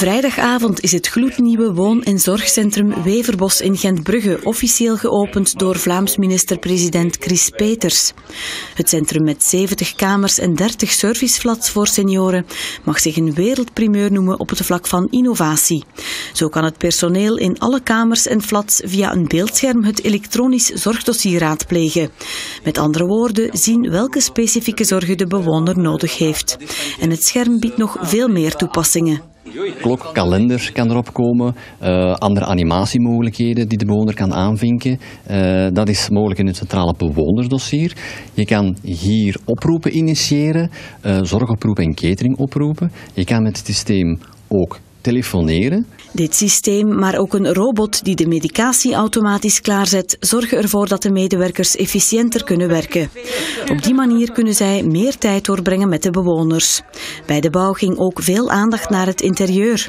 Vrijdagavond is het gloednieuwe woon- en zorgcentrum Weverbos in Gentbrugge officieel geopend door Vlaams minister-president Chris Peters. Het centrum met 70 kamers en 30 serviceflats voor senioren mag zich een wereldprimeur noemen op het vlak van innovatie. Zo kan het personeel in alle kamers en flats via een beeldscherm het elektronisch zorgdossier raadplegen. Met andere woorden, zien welke specifieke zorgen de bewoner nodig heeft. En het scherm biedt nog veel meer toepassingen. Klok, kalender kan erop komen, uh, andere animatiemogelijkheden die de bewoner kan aanvinken. Uh, dat is mogelijk in het centrale bewonersdossier. Je kan hier oproepen initiëren, uh, zorgoproepen en catering oproepen. Je kan met het systeem ook telefoneren. Dit systeem, maar ook een robot die de medicatie automatisch klaarzet, zorgen ervoor dat de medewerkers efficiënter kunnen werken. Op die manier kunnen zij meer tijd doorbrengen met de bewoners. Bij de bouw ging ook veel aandacht naar het interieur.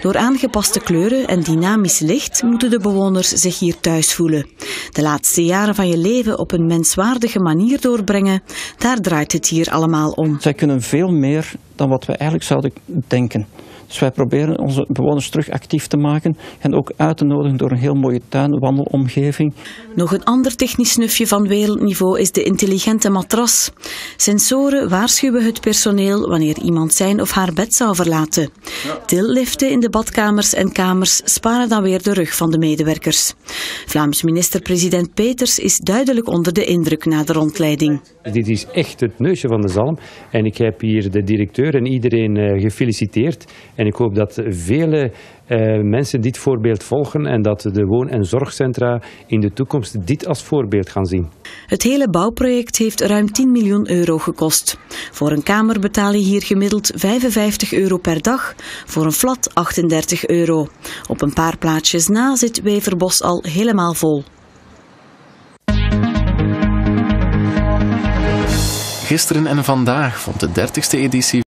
Door aangepaste kleuren en dynamisch licht moeten de bewoners zich hier thuis voelen. De laatste jaren van je leven op een menswaardige manier doorbrengen, daar draait het hier allemaal om. Zij kunnen veel meer dan wat we eigenlijk zouden denken. Dus wij proberen onze bewoners terug actief te maken en ook uit te nodigen door een heel mooie tuin, wandelomgeving. Nog een ander technisch snufje van wereldniveau is de intelligente matras. Sensoren waarschuwen het personeel wanneer iemand zijn of haar bed zou verlaten. Tilliften in de badkamers en kamers sparen dan weer de rug van de medewerkers. Vlaams minister-president Peters is duidelijk onder de indruk na de rondleiding. Dit is echt het neusje van de zalm en ik heb hier de directeur en iedereen eh, gefeliciteerd. En ik hoop dat vele uh, mensen dit voorbeeld volgen en dat de woon- en zorgcentra in de toekomst dit als voorbeeld gaan zien. Het hele bouwproject heeft ruim 10 miljoen euro gekost. Voor een kamer betaal je hier gemiddeld 55 euro per dag, voor een flat 38 euro. Op een paar plaatsjes na zit Weverbos al helemaal vol. Gisteren en vandaag vond de 30ste editie